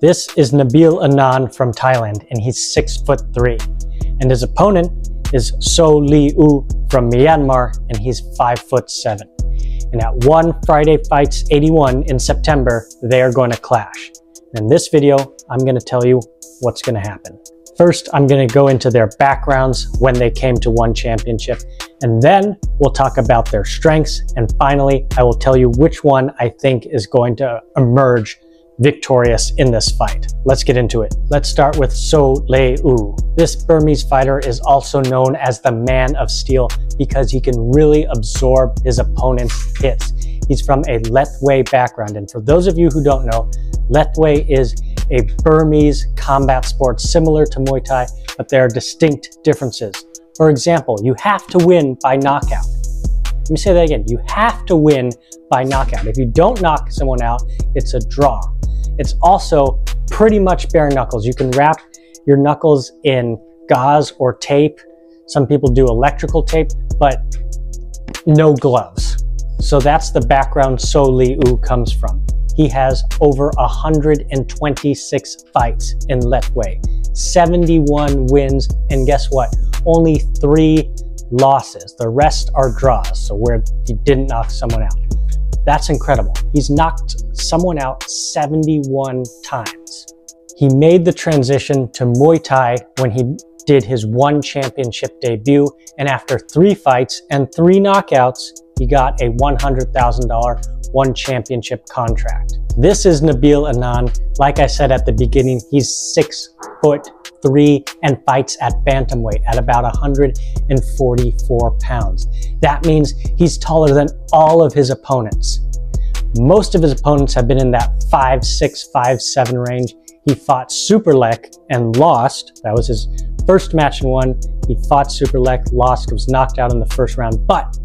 This is Nabil Anane from Thailand, and he's six foot three. And his opponent is Soe Lin Oo from Myanmar, and he's five foot seven. And at one Friday Fights 81 in September, they are going to clash. In this video, I'm going to tell you what's going to happen. First, I'm going to go into their backgrounds when they came to one championship, and then we'll talk about their strengths. And finally, I will tell you which one I think is going to emerge victorious in this fight. Let's get into it. Let's start with Soe Lin Oo. This Burmese fighter is also known as the man of steel because he can really absorb his opponent's hits. He's from a Lethwei background. And for those of you who don't know, Lethwei is a Burmese combat sport similar to Muay Thai, but there are distinct differences. For example, you have to win by knockout. Let me say that again. You have to win by knockout. If you don't knock someone out, it's a draw. It's also pretty much bare knuckles. You can wrap your knuckles in gauze or tape. Some people do electrical tape, but no gloves. So that's the background Soe Lin Oo comes from. He has over 126 fights in Lethwei, 71 wins, and guess what? Only three losses. The rest are draws, so where he didn't knock someone out. That's incredible. He's knocked someone out 71 times. He made the transition to Muay Thai when he did his one championship debut, and after three fights and three knockouts, he got a $100,000 one championship contract. This is Nabil Anane. Like I said at the beginning, he's six foot three and fights at bantamweight at about 144 pounds. That means he's taller than all of his opponents. Most of his opponents have been in that five, six, five, seven range. He fought Superlek and lost. That was his first match and won. He fought Superlek, lost, was knocked out in the first round. But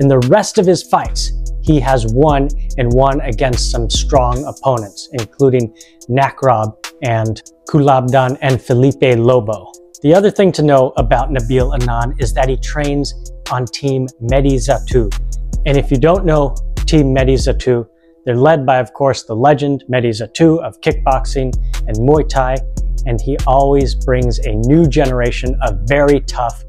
in the rest of his fights, he has won and won against some strong opponents, including Nakrob and Kulabdam and Felipe Lobo. The other thing to know about Nabil Anane is that he trains on Team Mehdi Zatout. And if you don't know Team Mehdi Zatout, they're led by, of course, the legend Mehdi Zatout of kickboxing and Muay Thai, and he always brings a new generation of very tough,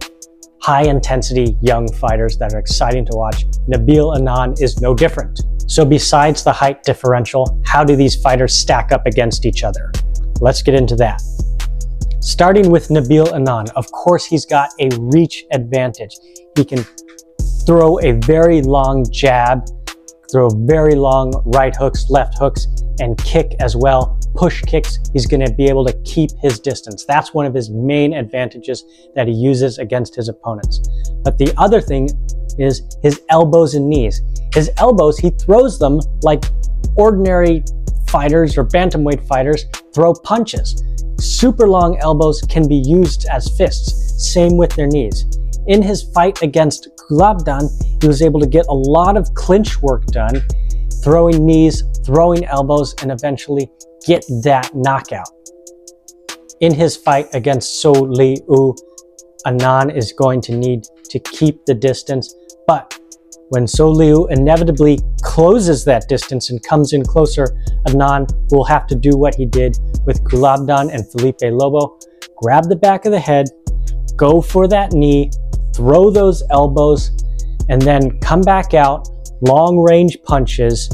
high intensity young fighters that are exciting to watch. Nabil Anane is no different. So besides the height differential, how do these fighters stack up against each other? Let's get into that. Starting with Nabil Anane, of course he's got a reach advantage. He can throw a very long jab, throw very long right hooks, left hooks, and kick as well. Push kicks, he's gonna be able to keep his distance. That's one of his main advantages that he uses against his opponents. But the other thing is his elbows and knees. His elbows, he throws them like ordinary fighters or bantamweight fighters throw punches. Super long elbows can be used as fists, same with their knees. In his fight against Kulabdam, he was able to get a lot of clinch work done, throwing knees, throwing elbows, and eventually get that knockout. In his fight against Soe Lin Oo, Anane is going to need to keep the distance, but when Soe Lin Oo inevitably closes that distance and comes in closer, Anane will have to do what he did with Kulabdam and Felipe Lobo, grab the back of the head, go for that knee, throw those elbows, and then come back out, long range punches,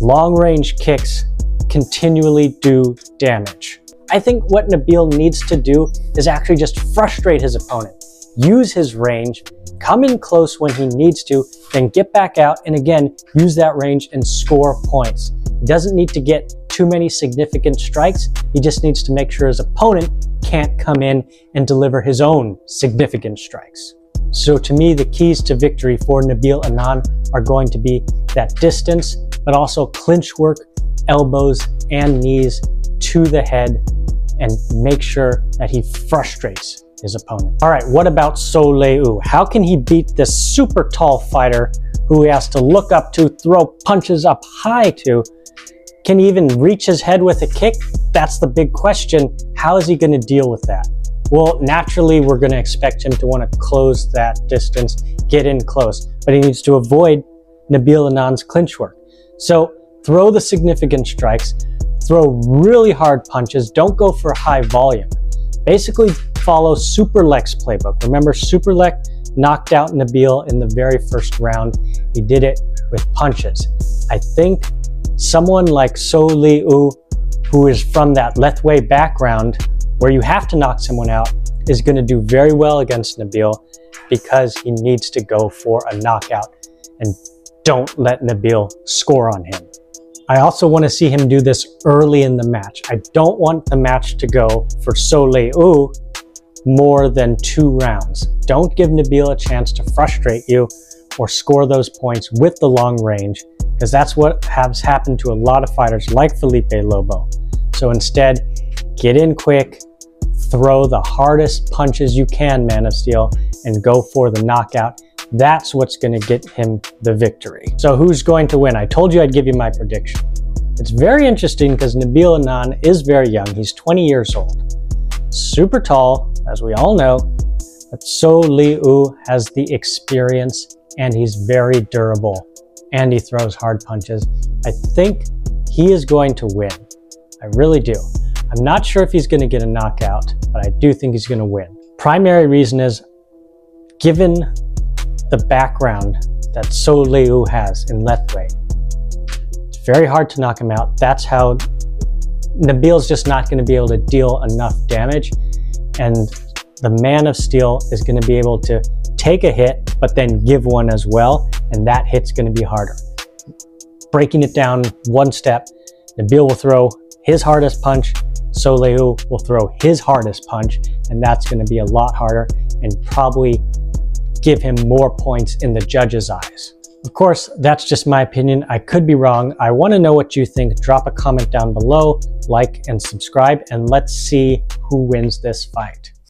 long range kicks, continually do damage. I think what Nabil needs to do is actually just frustrate his opponent, use his range, come in close when he needs to, then get back out and again, use that range and score points. He doesn't need to get too many significant strikes. He just needs to make sure his opponent can't come in and deliver his own significant strikes. So to me, the keys to victory for Nabil Anane are going to be that distance, but also clinch work, elbows and knees to the head and make sure that he frustrates his opponent. All right, what about Soe Lin Oo? How can he beat this super tall fighter who he has to look up to, throw punches up high to? Can he even reach his head with a kick? That's the big question. How is he going to deal with that? Well, naturally, we're going to expect him to want to close that distance, get in close, but he needs to avoid Nabil Anane's clinch work. So throw the significant strikes, throw really hard punches. Don't go for high volume. Basically follow Superlek's playbook. Remember Superlek knocked out Nabil in the very first round. He did it with punches. I think someone like Soe Lin Oo, who is from that Lethwei background, where you have to knock someone out, is going to do very well against Nabil because he needs to go for a knockout and don't let Nabil score on him. I also want to see him do this early in the match. I don't want the match to go for Soe Lin Oo more than two rounds. Don't give Nabil a chance to frustrate you or score those points with the long range because that's what has happened to a lot of fighters like Felipe Lobo. So instead, get in quick, throw the hardest punches you can, Man of Steel, and go for the knockout. That's what's going to get him the victory. So who's going to win? I told you I'd give you my prediction. It's very interesting because Nabil Anane is very young. He's 20 years old. Super tall, as we all know, but Soe Lin Oo has the experience and he's very durable and he throws hard punches. I think he is going to win. I really do. I'm not sure if he's going to get a knockout, but I do think he's going to win. Primary reason is given the background that Soe Lin Oo has in Lethwei. It's very hard to knock him out. That's how Nabil's just not going to be able to deal enough damage. And the Man of Steel is going to be able to take a hit, but then give one as well. And that hit's going to be harder. Breaking it down one step, Nabil will throw his hardest punch, Soe Lin Oo will throw his hardest punch, and that's going to be a lot harder and probably give him more points in the judge's eyes. Of course, that's just my opinion. I could be wrong. I want to know what you think. Drop a comment down below, like and subscribe, and let's see who wins this fight.